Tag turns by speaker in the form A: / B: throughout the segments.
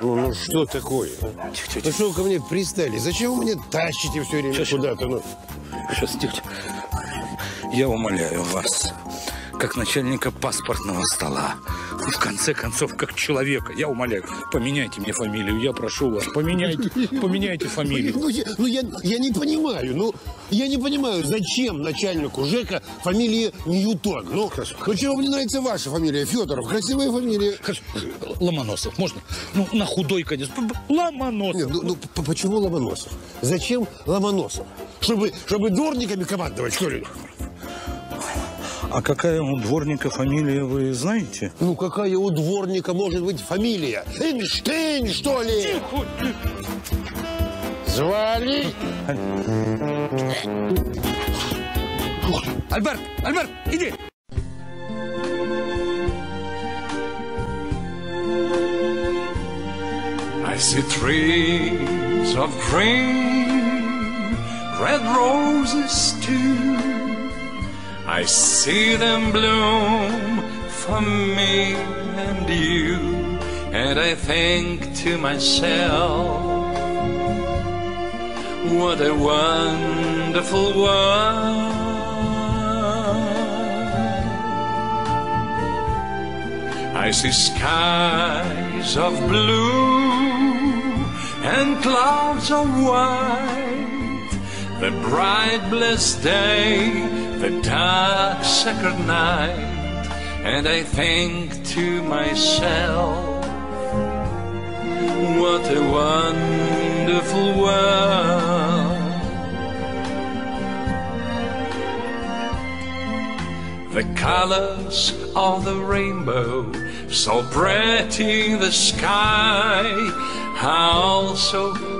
A: Ну, ну что такое? Ну что вы ко мне пристали? Зачем вы меня тащите все время куда-то? Ну,
B: Сейчас, тихо. Я умоляю вас, как начальника паспортного стола, и в конце концов, как человека, я умоляю, поменяйте мне фамилию, я прошу вас, поменяйте, поменяйте фамилию.
A: ну, я, ну, я, я не понимаю, ну, я не понимаю, зачем начальнику ЖЭКа фамилия Ньютон? Ну, ну чего мне нравится ваша фамилия? Федоров, красивая фамилия.
B: Ломоносов, можно? Ну, на худой конец. Ломоносов.
A: Нет, ну, ну, почему Ломоносов? Зачем Ломоносов? Чтобы, чтобы дворниками командовать, что ли?
B: А какая у дворника фамилия, вы знаете?
A: Ну, какая у дворника может быть фамилия? Эйнштейн, что ли? Звали?
B: Альберт, Альберт, иди!
C: I see trees of green, red roses too. I see them bloom for me and you, and I think to myself, what a wonderful world. I see skies of blue and clouds of white, the bright blessed day, the dark sacred night, and I think to myself, what a wonderful world. The colors of the rainbow, so pretty the sky, how also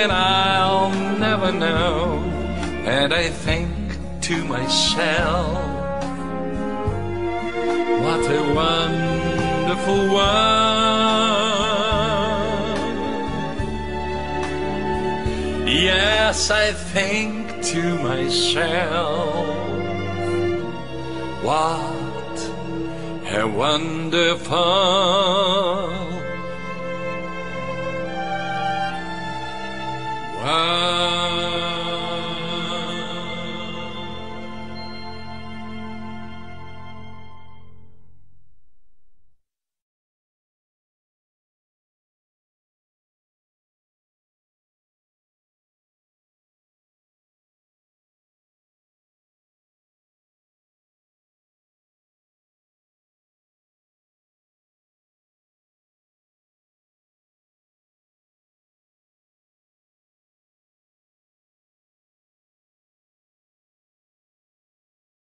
C: than I'll never know. And I think to myself, what a wonderful world. Yes, I think to myself, what a wonderful Wow.